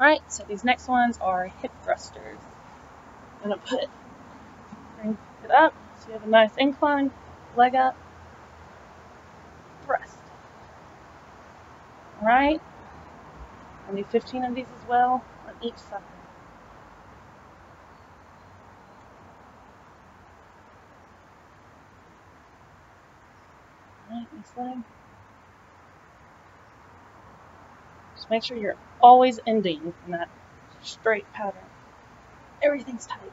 Alright, so these next ones are hip thrusters. I'm to put, bring it up so you have a nice incline, leg up, thrust. Alright, I'll do 15 of these as well on each side. Alright, next leg. Just make sure you're always ending in that straight pattern. Everything's tight.